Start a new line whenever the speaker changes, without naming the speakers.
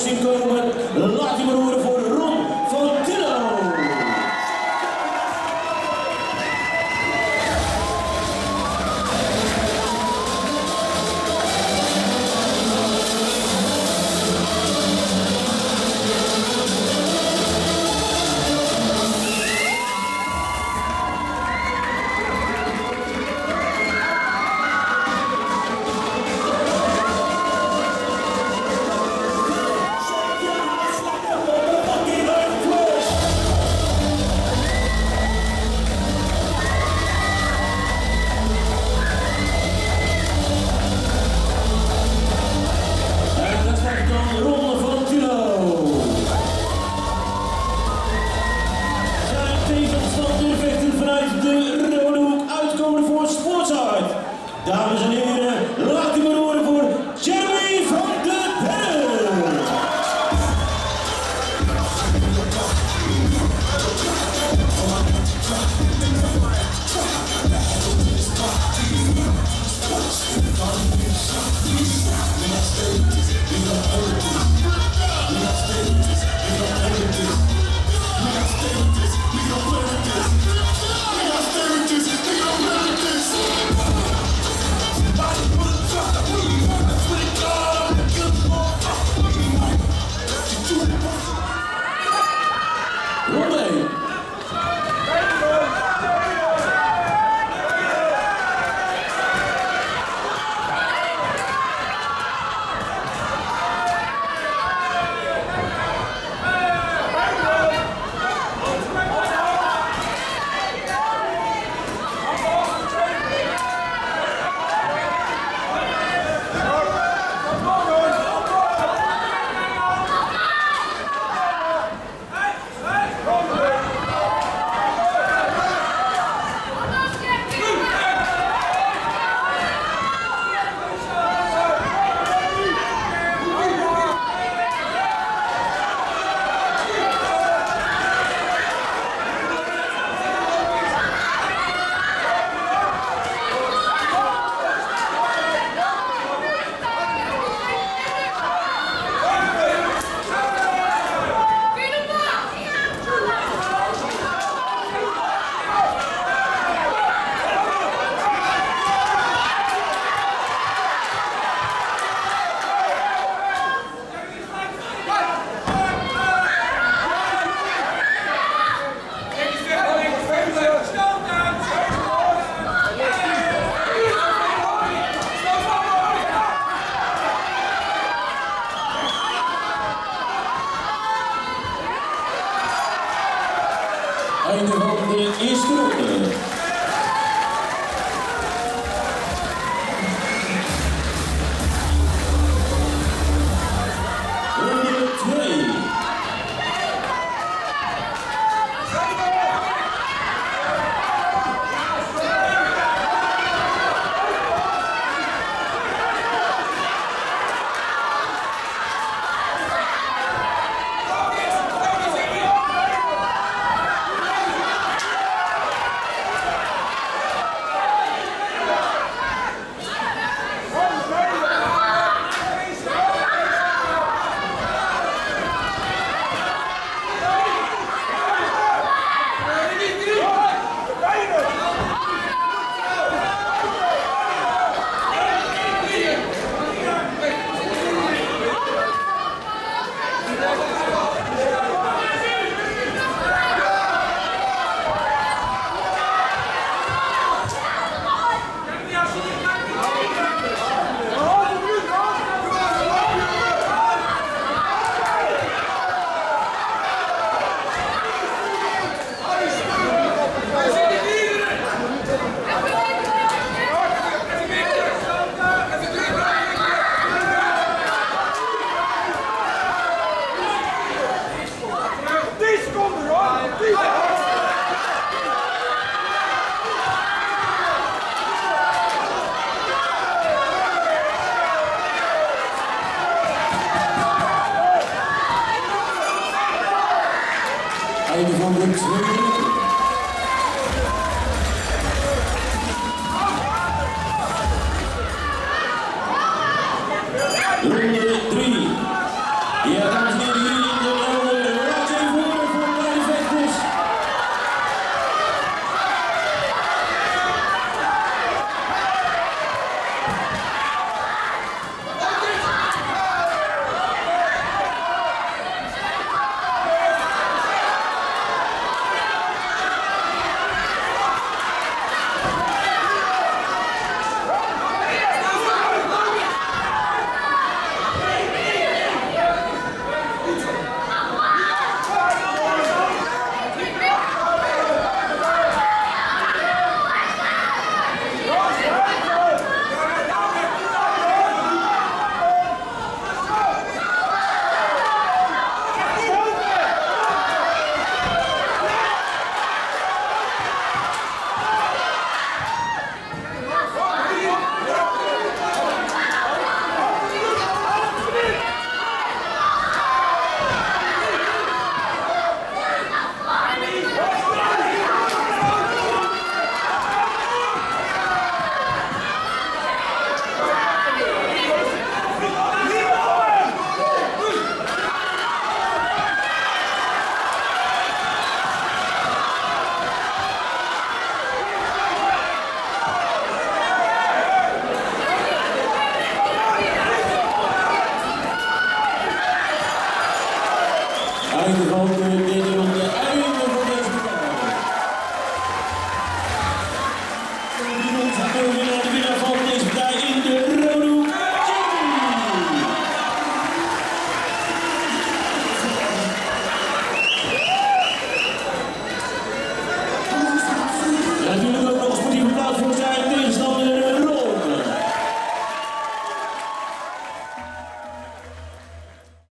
zien komen. Einde van de